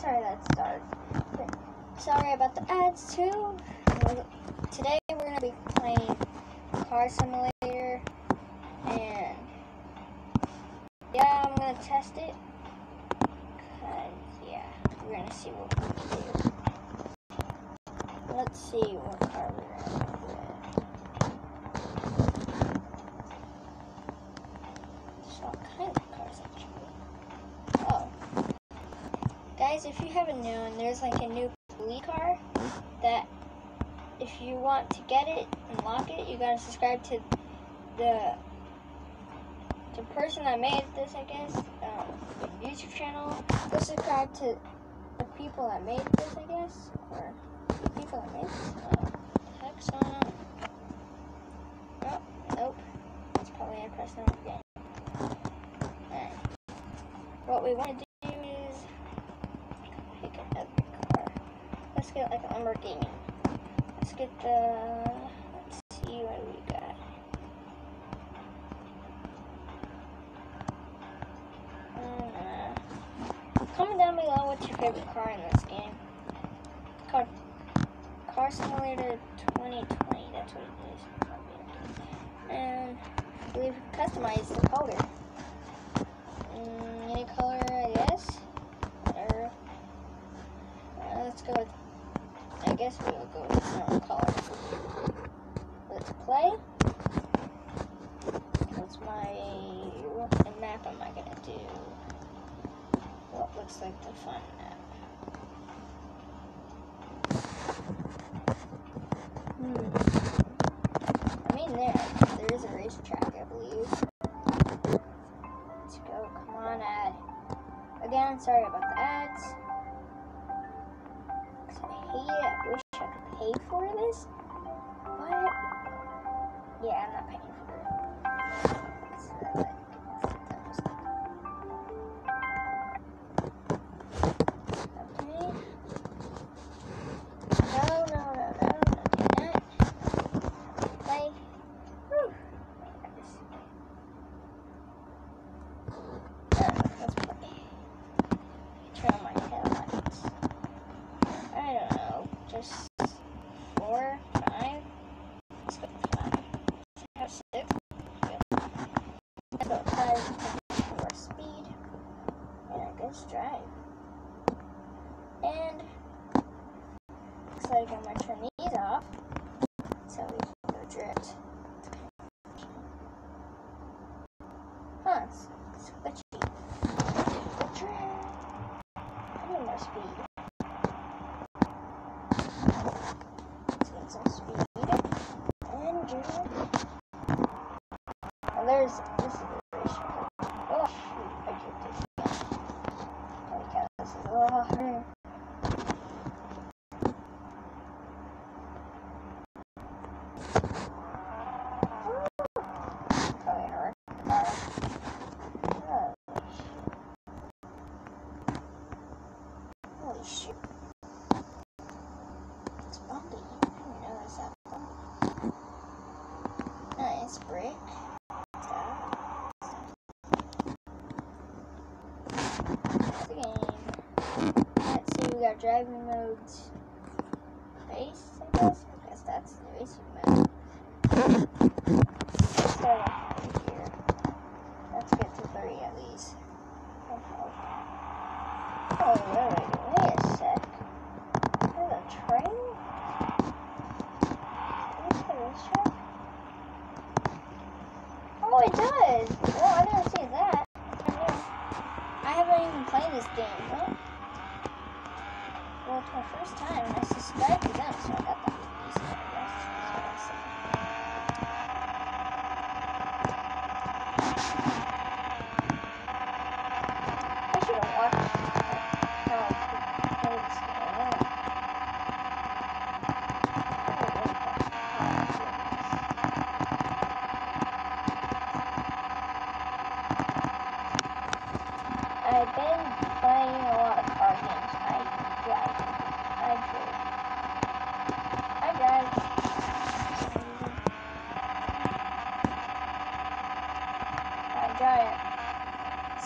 sorry that's dark. Sorry about the ads too. Today we're gonna be playing Car Simulator, and yeah, I'm gonna test it. Cause yeah, we're gonna see what we can do. Let's see what car we're gonna with. There's all kinds of cars actually. Oh. Guys, if you haven't known, there's like a new police car that if you want to get it and lock it, you gotta subscribe to the the person that made this, I guess, um, YouTube channel. Go subscribe to the people that made this, I guess, or people that made this. Uh, on? Oh, nope. It's probably gonna press on again. Alright. What we want to do is pick another car. Like. Let's get the. Let's see what we got. Uh, comment down below what's your favorite car in this game. Car, car Simulator 2020. That's what it is. And we've customized the color. Mm, any color, I guess. Uh, let's go with. Guess we'll go with some color. Let's play. What's my what map am I gonna do? What looks like the fun map? Hmm. I mean, there there is a racetrack, I believe. Let's go. Come on, ad. Again, sorry about the yeah, I'm not paying for it. It's, uh, like, I'm just- Okay. No, no, no, no, no, do not. Play. Whew. Nice. Uh, let's play. Turn on my headlights. I don't know, just four, five. Let's go with five. Have six. Yeah. Let's go with five. More speed. And I guess drive. And looks like I'm gonna turn these off. So we can go drift. Huh, it's switchy. Go drift. I need more speed. Let's get some speed. And drift. Oh, there's this is a racetrack. Oh shoot, I drifted again. Holy cow, this is a little harder. Probably hard. Uh, Holy shit. It's bumpy. I didn't know it was that bumpy. Nice brick. Stop. That's the game. Let's see, we got driving modes. Race, I guess? I guess that's the racing mode. Right here. Let's get to three at least. Oh, oh wait, wait a sec. There's a train? Is this the? Oh, it does! Oh, I didn't see that. I haven't even played this game. Well, it's my first time, and I subscribed to them, so I got that.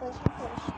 Push.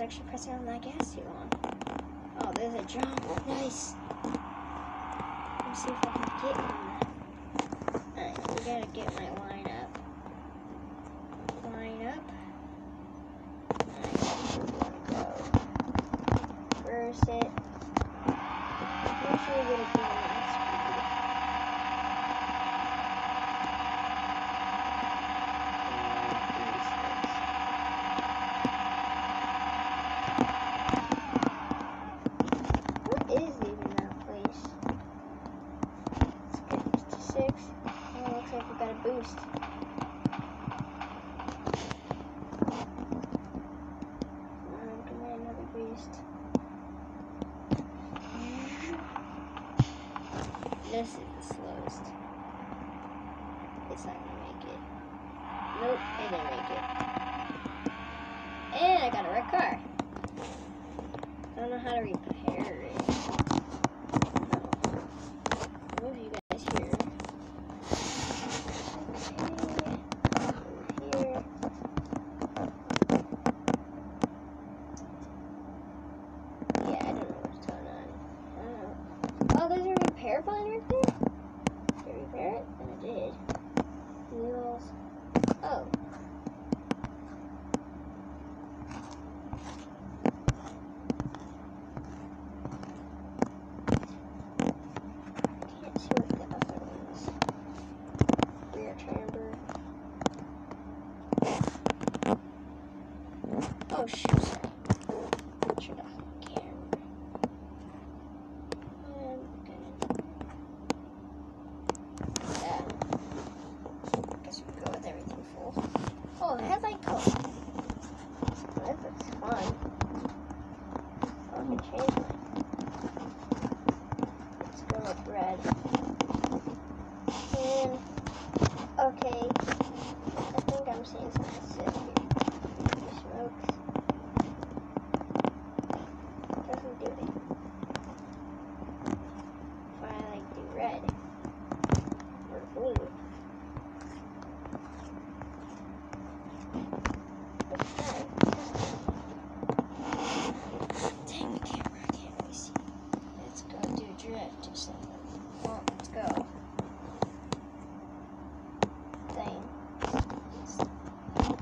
was actually pressing on that gas too long. Oh, there's a jump. Nice. Let me see if I can get him. Alright, we gotta get my line up. Line up. Alright, go. Reverse it. It's not gonna make it. Nope, it didn't make it. And I got a red car. I don't know how to repair it. really cool.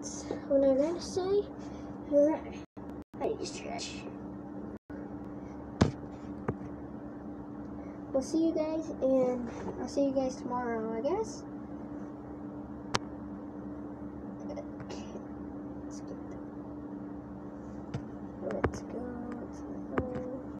that's what I'm to say. I need to stretch. We'll see you guys, and I'll see you guys tomorrow, I guess.